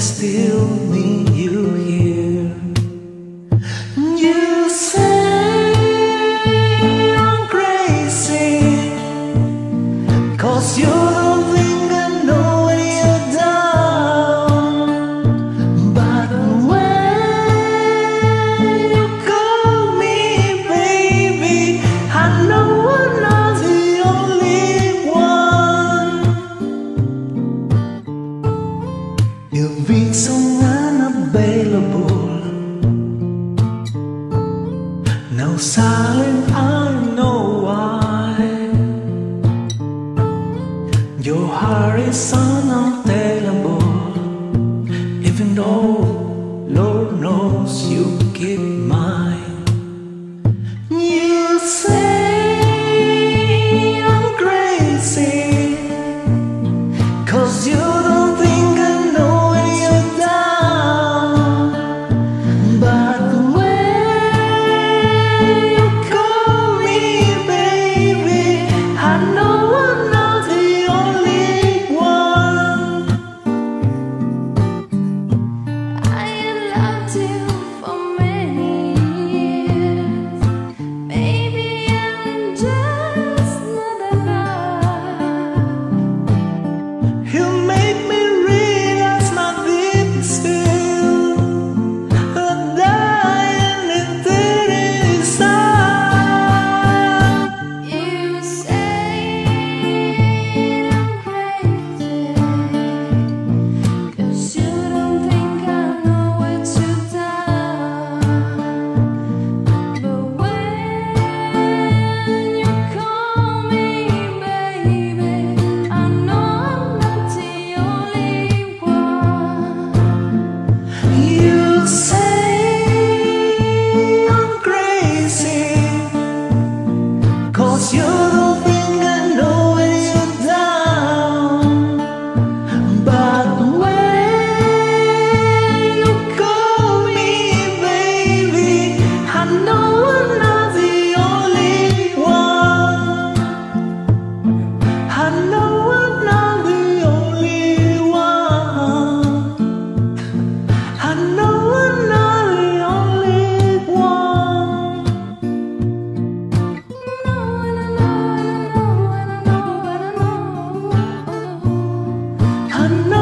still me. You've been so unavailable. Now silent I know why. Your heart is on you. No. know.